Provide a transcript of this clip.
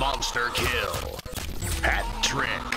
Monster kill. Hat trick.